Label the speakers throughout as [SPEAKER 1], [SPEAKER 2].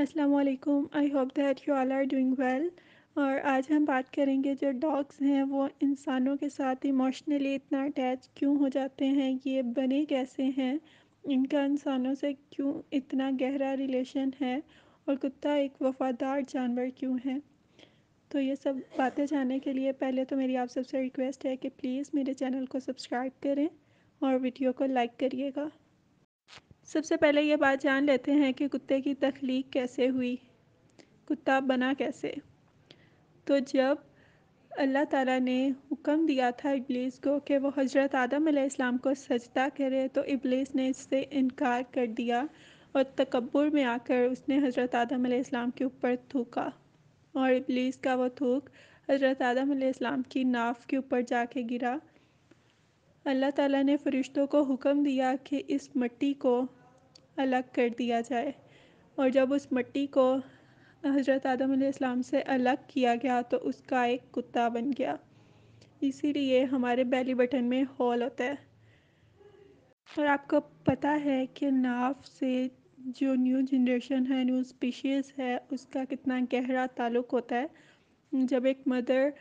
[SPEAKER 1] अस्सलाम I hope that you all are doing well और आज हम बात करेंगे जो डॉग्स हैं, वो इंसानों के साथ इमोशनली इतना अटैच क्यों हो जाते हैं, ये बने कैसे हैं, इनका इंसानों से क्यों इतना गहरा रिलेशन है और कुत्ता एक वफ़ादार जानवर क्यों है? तो ये सब बातें जानने के लिए पहले तो मेरी आप सबसे रिक्वेस्ट है कि प्लीज़ मेरे चैनल को सब्सक्राइब करें और वीडियो को लाइक करिएगा। सबसे पहले ये बात जान लेते हैं कि कुत्ते की तख्लीक कैसे हुई, कुत्ता बना कैसे। तो जब अल्लाह ताला ने हुक्म दिया था इब्लीस को कि वो हज़रत आदम इस्लाम को सजदा करे तो इब्लीस ने इससे इनकार कर दिया और तकबर में आकर उसने हज़रत आदम इस्लाम के ऊपर थूका और इब्लीस का वो थूक हज़रत आदम इस्लाम की नाफ के ऊपर जाके गिरा। अल्लाह ताला ने फ़रिश्तों को हुक्म दिया कि इस मिट्टी को अलग कर दिया जाए। और जब उस मिट्टी को हज़रत आदम इस्लाम से अलग किया गया तो उसका एक कुत्ता बन गया। इसीलिए हमारे बेली बटन में हॉल होता है। और आपको पता है कि नाव से जो न्यू जनरेशन है, न्यू स्पीशीज़ है, उसका कितना गहरा ताल्लुक़ होता है। जब एक मदर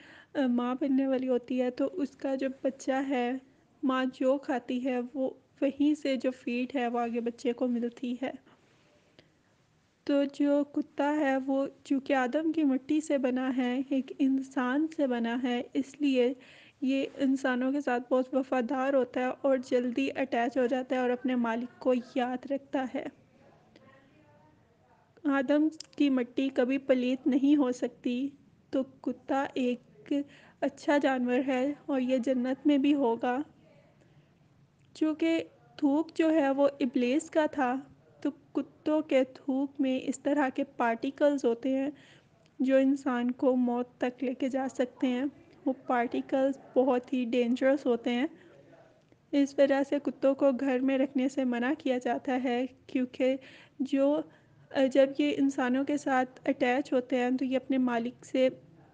[SPEAKER 1] माँ बनने वाली होती है तो उसका जो बच्चा है, माँ जो खाती है, वो वहीं से जो फ़ीड है वो आगे बच्चे को मिलती है। तो जो कुत्ता है वो चूँकि आदम की मिट्टी से बना है, एक इंसान से बना है, इसलिए ये इंसानों के साथ बहुत वफ़ादार होता है और जल्दी अटैच हो जाता है और अपने मालिक को याद रखता है। आदम की मिट्टी कभी पलीत नहीं हो सकती तो कुत्ता एक अच्छा जानवर है और ये जन्नत में भी होगा। चूँकि थूक जो है वो इब्लीस का था तो कुत्तों के थूक में इस तरह के पार्टिकल्स होते हैं जो इंसान को मौत तक लेके जा सकते हैं। वो पार्टिकल्स बहुत ही डेंजरस होते हैं। इस वजह से कुत्तों को घर में रखने से मना किया जाता है, क्योंकि जो, जब ये इंसानों के साथ अटैच होते हैं तो ये अपने मालिक से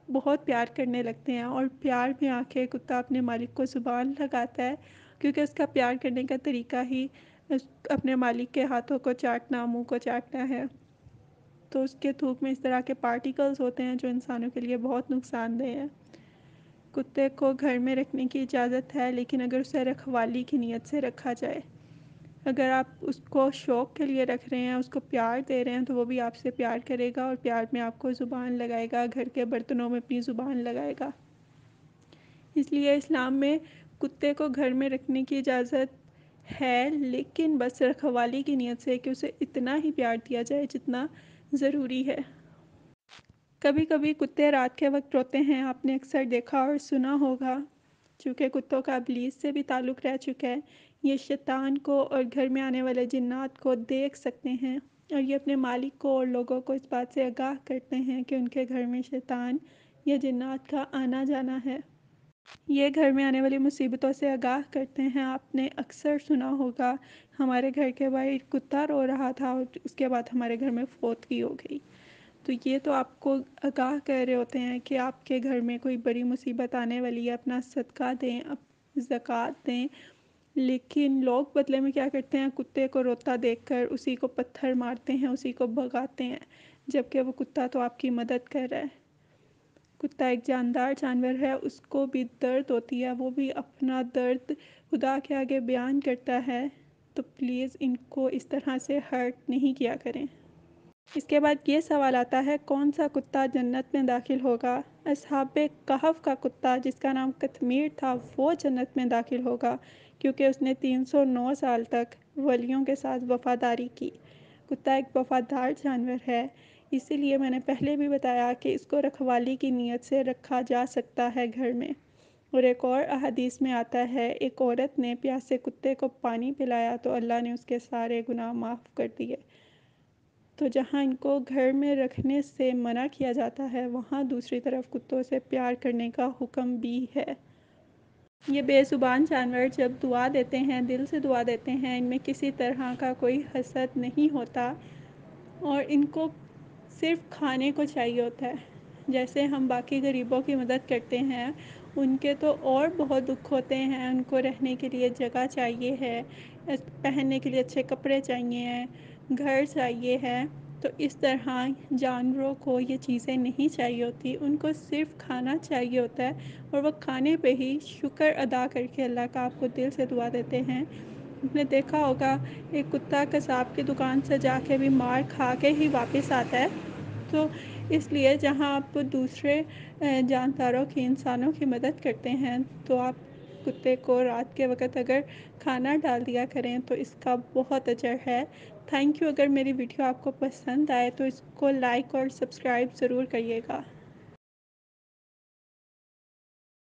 [SPEAKER 1] बहुत प्यार करने लगते हैं और प्यार में आके कुत्ता अपने मालिक को ज़ुबान लगाता है। क्योंकि उसका प्यार करने का तरीका ही अपने मालिक के हाथों को चाटना, मुँह को चाटना है। तो उसके थूक में इस तरह के पार्टिकल्स होते हैं जो इंसानों के लिए बहुत नुकसानदेह हैं। कुत्ते को घर में रखने की इजाज़त है, लेकिन अगर उसे रखवाली की नीयत से रखा जाए, अगर आप उसको शौक़ के लिए रख रहे हैं, उसको प्यार दे रहे हैं तो वो भी आपसे प्यार करेगा और प्यार में आपको ज़ुबान लगाएगा, घर के बर्तनों में अपनी ज़ुबान लगाएगा। इसलिए इस्लाम में कुत्ते को घर में रखने की इजाज़त है, लेकिन बस रखवाली की नीयत से कि उसे इतना ही प्यार दिया जाए जितना ज़रूरी है। कभी कभी कुत्ते रात के वक्त रोते हैं, आपने अक्सर देखा और सुना होगा, चूँकि कुत्तों का अबलीस से भी ताल्लुक़ रह चुका है, ये शैतान को और घर में आने वाले जिन्नात को देख सकते हैं और ये अपने मालिक को और लोगों को इस बात से आगाह करते हैं कि उनके घर में शैतान या जिन्नात का आना जाना है। ये घर में आने वाली मुसीबतों से आगाह करते हैं। आपने अक्सर सुना होगा, हमारे घर के बाहर कुत्ता रो रहा था और उसके बाद हमारे घर में फोत फोतगी हो गई। तो ये तो आपको आगाह कर रहे होते हैं कि आपके घर में कोई बड़ी मुसीबत आने वाली है, अपना सदका दें, अप, ज़क़़त दें। लेकिन लोग बदले में क्या करते हैं, कुत्ते को रोता देखकर उसी को पत्थर मारते हैं, उसी को भगाते हैं, जबकि वो कुत्ता तो आपकी मदद कर रहा है। कुत्ता एक जानदार जानवर है, उसको भी दर्द होती है, वो भी अपना दर्द खुदा के आगे बयान करता है। तो प्लीज़ इनको इस तरह से हर्ट नहीं किया करें। इसके बाद ये सवाल आता है, कौन सा कुत्ता जन्नत में दाखिल होगा? असहाब कहफ़ का कुत्ता, जिसका नाम कतमीर था, वो जन्नत में दाखिल होगा, क्योंकि उसने 309 साल तक वलियों के साथ वफ़ादारी की। कुत्ता एक वफ़ादार जानवर है इसीलिए मैंने पहले भी बताया कि इसको रखवाली की नीयत से रखा जा सकता है घर में। और एक और अहदीस में आता है, एक औरत ने प्यासे कुत्ते को पानी पिलाया तो अल्लाह ने उसके सारे गुनाह माफ़ कर दिए। तो जहाँ इनको घर में रखने से मना किया जाता है, वहाँ दूसरी तरफ़ कुत्तों से प्यार करने का हुक्म भी है। ये बेज़ुबान जानवर जब दुआ देते हैं, दिल से दुआ देते हैं, इनमें किसी तरह का कोई हसद नहीं होता और इनको सिर्फ़ खाने को चाहिए होता है। जैसे हम बाकी गरीबों की मदद करते हैं, उनके तो और बहुत दुख होते हैं। उनको रहने के लिए जगह चाहिए है पहनने के लिए अच्छे कपड़े चाहिए हैं, घर चाहिए है। तो इस तरह जानवरों को ये चीज़ें नहीं चाहिए होती। उनको सिर्फ़ खाना चाहिए होता है और वो खाने पे ही शुक्र अदा करके अल्लाह का आपको दिल से दुआ देते हैं। आपने देखा होगा, एक कुत्ता कसाब की दुकान से जाके भी मार खा के ही वापस आता है। तो इसलिए जहाँ आप दूसरे जानदारों की, इंसानों की मदद करते हैं तो आप कुत्ते को रात के वक़्त अगर खाना डाल दिया करें तो इसका बहुत अजर है। Thank you. अगर मेरी वीडियो आपको पसंद आए तो इसको लाइक और सब्सक्राइब ज़रूर करिएगा।